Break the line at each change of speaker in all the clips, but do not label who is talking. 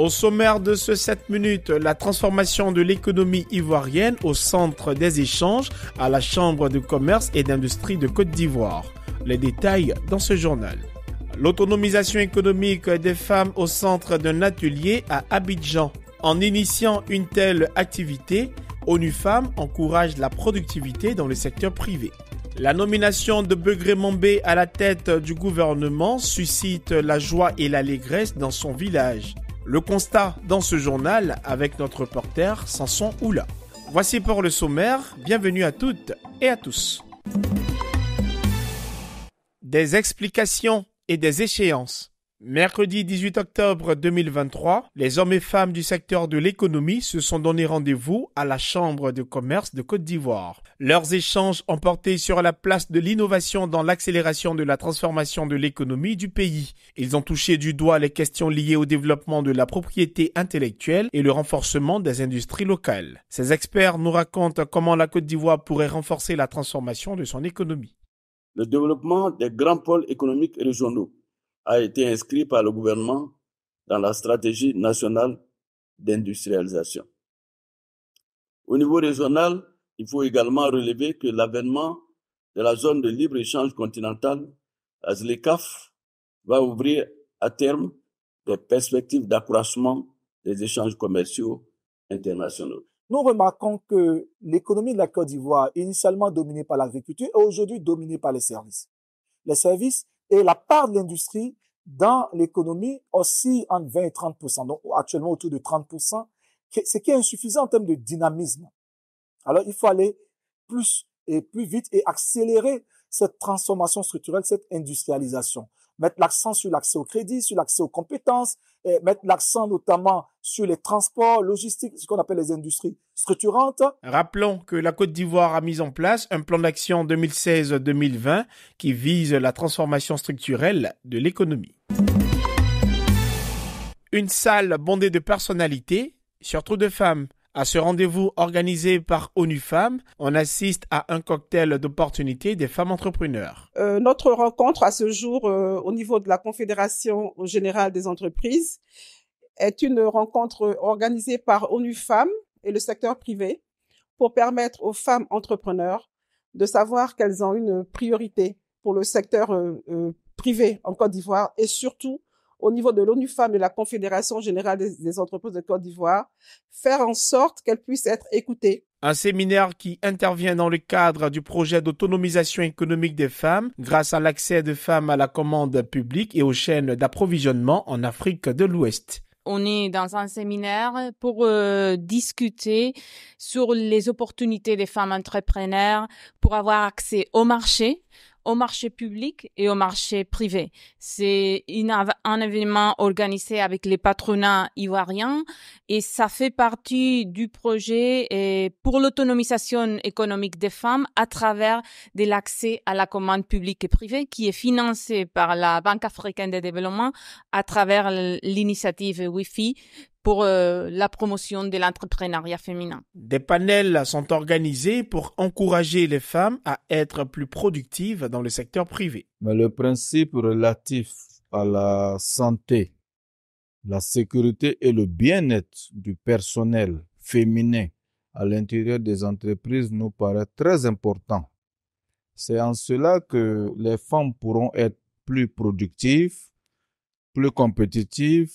Au sommaire de ce 7 minutes, la transformation de l'économie ivoirienne au centre des échanges à la Chambre de commerce et d'industrie de Côte d'Ivoire. Les détails dans ce journal. L'autonomisation économique des femmes au centre d'un atelier à Abidjan. En initiant une telle activité, ONU Femmes encourage la productivité dans le secteur privé. La nomination de Begré Mombé à la tête du gouvernement suscite la joie et l'allégresse dans son village. Le constat dans ce journal avec notre reporter Samson Oula. Voici pour le sommaire, bienvenue à toutes et à tous. Des explications et des échéances. Mercredi 18 octobre 2023, les hommes et femmes du secteur de l'économie se sont donné rendez-vous à la Chambre de commerce de Côte d'Ivoire. Leurs échanges ont porté sur la place de l'innovation dans l'accélération de la transformation de l'économie du pays. Ils ont touché du doigt les questions liées au développement de la propriété intellectuelle et le renforcement des industries locales. Ces experts nous racontent comment la Côte d'Ivoire pourrait renforcer la transformation de son économie.
Le développement des grands pôles économiques régionaux a été inscrit par le gouvernement dans la stratégie nationale d'industrialisation. Au niveau régional, il faut également relever que l'avènement de la zone de libre-échange continentale, la ZLECAF, va ouvrir à terme des perspectives d'accroissement des échanges commerciaux internationaux.
Nous remarquons que l'économie de la Côte d'Ivoire, initialement dominée par l'agriculture, est aujourd'hui dominée par les services. Les services et la part de l'industrie dans l'économie aussi entre 20 et 30% donc actuellement autour de 30% ce qui est insuffisant en termes de dynamisme. Alors il faut aller plus et plus vite et accélérer cette transformation structurelle, cette industrialisation mettre l'accent sur l'accès au crédit, sur l'accès aux compétences, et mettre l'accent notamment sur les transports, logistiques, ce qu'on appelle les industries structurantes.
Rappelons que la Côte d'Ivoire a mis en place un plan d'action 2016-2020 qui vise la transformation structurelle de l'économie. Une salle bondée de personnalités, surtout de femmes, à ce rendez-vous organisé par ONU Femmes, on assiste à un cocktail d'opportunités des femmes entrepreneurs.
Euh, notre rencontre à ce jour euh, au niveau de la Confédération générale des entreprises est une rencontre organisée par ONU Femmes et le secteur privé pour permettre aux femmes entrepreneurs de savoir qu'elles ont une priorité pour le secteur euh, privé en Côte d'Ivoire et surtout au niveau de l'ONU Femmes et la Confédération générale des, entreprises de Côte d'Ivoire, faire en sorte qu'elles puissent être écoutées.
Un séminaire qui intervient dans le cadre du projet d'autonomisation économique des femmes grâce à l'accès des femmes à la commande publique et aux chaînes d'approvisionnement en Afrique de l'Ouest.
On est dans un séminaire pour euh, discuter sur les opportunités des femmes entrepreneurs pour avoir accès au marché, au marché public et au marché privé. C'est un événement organisé avec les patronats ivoiriens et ça fait partie du projet pour l'autonomisation économique des femmes à travers de l'accès à la commande publique et privée qui est financé par la Banque africaine de développement à travers l'initiative Wi-Fi pour euh, la promotion de l'entrepreneuriat féminin.
Des panels sont organisés pour encourager les femmes à être plus productives dans le secteur privé.
Mais le principe relatif à la santé, la sécurité et le bien-être du personnel féminin à l'intérieur des entreprises nous paraît très important. C'est en cela que les femmes pourront être plus productives, plus compétitives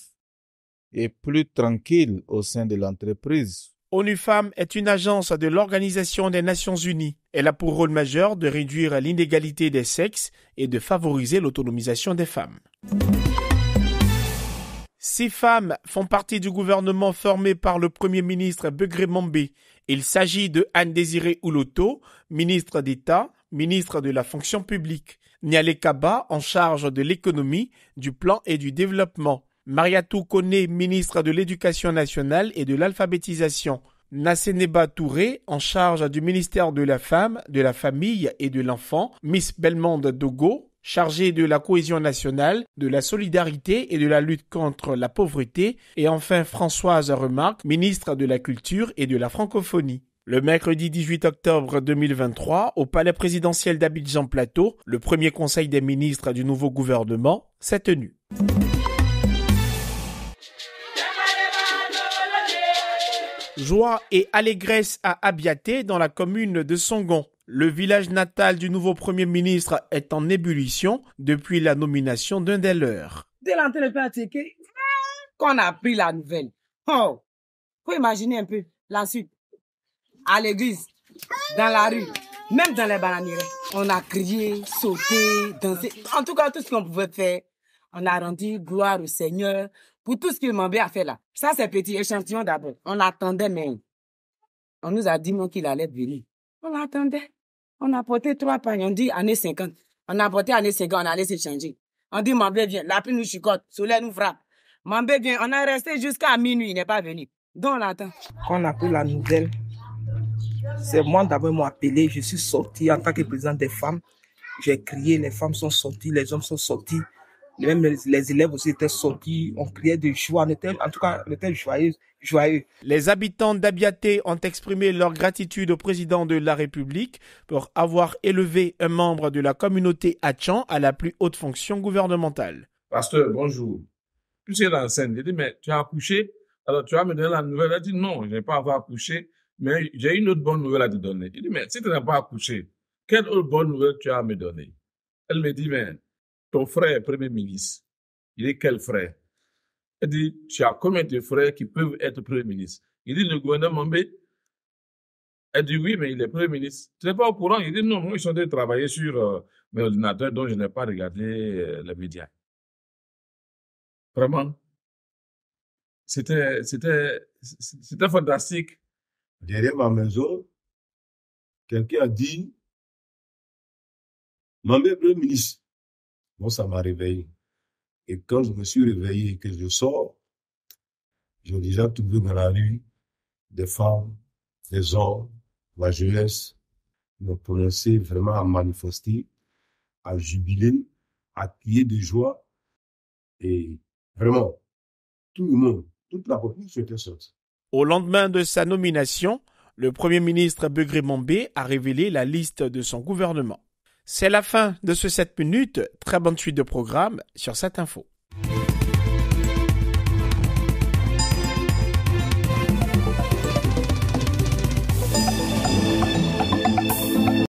et plus tranquille au sein de l'entreprise.
ONU Femmes est une agence de l'Organisation des Nations Unies. Elle a pour rôle majeur de réduire l'inégalité des sexes et de favoriser l'autonomisation des femmes. Six femmes font partie du gouvernement formé par le Premier ministre Begré. Il s'agit de Anne-Désirée Ouloto, ministre d'État, ministre de la fonction publique, Niale Kaba en charge de l'économie, du plan et du développement, Mariatou Kone, ministre de l'Éducation nationale et de l'alphabétisation. Nasseneba Touré, en charge du ministère de la Femme, de la Famille et de l'Enfant. Miss Belmonde Dogo, chargée de la cohésion nationale, de la solidarité et de la lutte contre la pauvreté. Et enfin Françoise Remarque, ministre de la Culture et de la Francophonie. Le mercredi 18 octobre 2023, au palais présidentiel d'Abidjan Plateau, le premier conseil des ministres du nouveau gouvernement s'est tenu. Joie et allégresse à Abiaté dans la commune de Songon. Le village natal du nouveau Premier ministre est en ébullition depuis la nomination d'un des leurs.
Dès l'entrée de qu'on a pris la nouvelle. Oh, faut imaginer un peu la suite. À l'église, dans la rue, même dans les bananières, on a crié, sauté, dansé. En tout cas, tout ce qu'on pouvait faire. On a rendu gloire au Seigneur pour tout ce qu'il m'avait à faire là. Ça, c'est petit échantillon d'abord. On attendait même. On nous a dit qu'il allait venir. On attendait. On a porté trois pagnes. On dit année 50. On a porté année 50, on allait s'échanger. On dit Mambé vient. La pluie nous chicote. Soleil nous frappe. Mambé vient. On est resté jusqu'à minuit. Il n'est pas venu. Donc on attend.
Quand on a pris la nouvelle, c'est moi d'abord m'ont appelé. Je suis sorti en tant que président des femmes. J'ai crié, les femmes sont sorties, les hommes sont sortis. Même les, élèves aussi étaient sortis, on criait de joie, on était, en tout cas, on était joyeux, joyeux.
Les habitants d'Abiaté ont exprimé leur gratitude au président de la République pour avoir élevé un membre de la communauté Hatchan à la plus haute fonction gouvernementale.
Pasteur, bonjour. Puis c'est l'enseigne, il dit, mais tu as accouché, alors tu vas me donner la nouvelle. Elle dit, non, je n'ai pas avoir accouché, mais j'ai une autre bonne nouvelle à te donner. Il dit, mais si tu n'as pas accouché, quelle autre bonne nouvelle tu as à me donner? Elle me dit, mais ton frère Premier ministre. Il est quel frère? Elle dit, tu as combien de frères qui peuvent être Premier ministre? Il dit, le gouvernement B. Elle dit, oui, mais il est Premier ministre. Tu n'es pas au courant? Il dit, non, moi, ils sont en train de travailler sur euh, mes ordinateurs dont je n'ai pas regardé euh, les médias. Vraiment? C'était, fantastique.
Derrière ma maison, quelqu'un a dit, Mamé Premier ministre. Bon, ça m'a réveillé. Et quand je me suis réveillé et que je sors, j'ai déjà trouvé dans la rue des femmes, des hommes, la jeunesse, me prononcer vraiment à manifester, à jubiler, à crier de joie. Et vraiment, tout le monde, toute la population était sortie.
Au lendemain de sa nomination, le Premier ministre Begré a révélé la liste de son gouvernement. C'est la fin de ce 7 minutes. Très bonne suite de programme sur cette info.